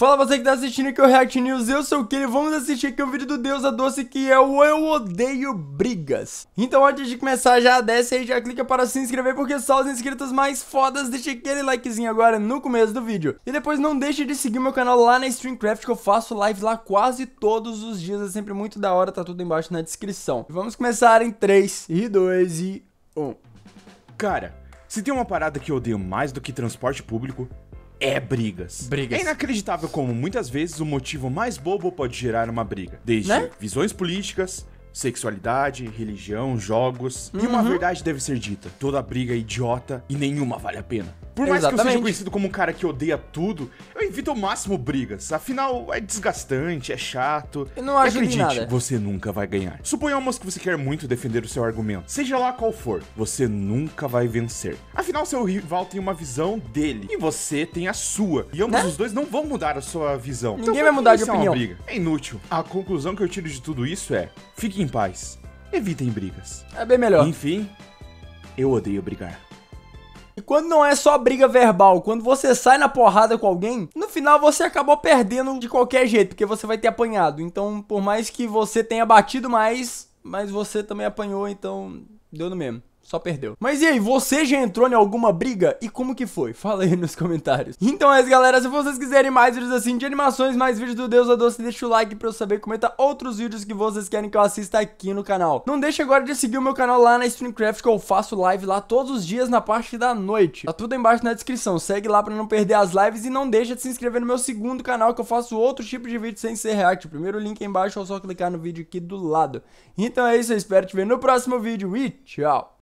Fala você que tá assistindo aqui o React News, eu sou o Kelly, vamos assistir aqui o vídeo do Deus a Doce que é o Eu Odeio Brigas. Então antes de começar já desce aí, já clica para se inscrever porque só os inscritos mais fodas, deixa aquele likezinho agora no começo do vídeo. E depois não deixe de seguir meu canal lá na Streamcraft que eu faço live lá quase todos os dias, é sempre muito da hora, tá tudo embaixo na descrição. Vamos começar em 3, e 2 e 1. Cara, se tem uma parada que eu odeio mais do que transporte público, é brigas. Brigas. É inacreditável como muitas vezes o motivo mais bobo pode gerar uma briga. Desde Né? visões políticas, sexualidade, religião, jogos. E Uhum. uma verdade deve ser dita: toda briga é idiota e nenhuma vale a pena. Por mais que eu Exatamente. seja conhecido como um cara que odeia tudo, eu evito ao máximo brigas. Afinal, é desgastante, é chato. E não ajuda acredite, nada. você nunca vai ganhar. Suponhamos que você quer muito defender o seu argumento. Seja lá qual for, você nunca vai vencer. Afinal, seu rival tem uma visão dele e você tem a sua. E ambos Né? os dois não vão mudar a sua visão. Ninguém por vai mudar de é opinião. É inútil. A conclusão que eu tiro de tudo isso é: fique em paz. Evitem brigas. É bem melhor. Enfim, eu odeio brigar. E quando não é só briga verbal, quando você sai na porrada com alguém, no final você acabou perdendo de qualquer jeito, porque você vai ter apanhado. Então, por mais que você tenha batido mais, mas você também apanhou, então deu no mesmo. Só perdeu. Mas e aí, você já entrou em alguma briga? E como que foi? Fala aí nos comentários. Então é isso, galera. Se vocês quiserem mais vídeos assim de animações, mais vídeos do Deus a Doce, deixa o like pra eu saber. Comenta outros vídeos que vocês querem que eu assista aqui no canal. Não deixe agora de seguir o meu canal lá na Streamcraft, que eu faço live lá todos os dias na parte da noite. Tá tudo aí embaixo na descrição. Segue lá pra não perder as lives e não deixa de se inscrever no meu segundo canal, que eu faço outro tipo de vídeo sem ser react. O primeiro link embaixo é só clicar no vídeo aqui do lado. Então é isso, eu espero te ver no próximo vídeo e tchau!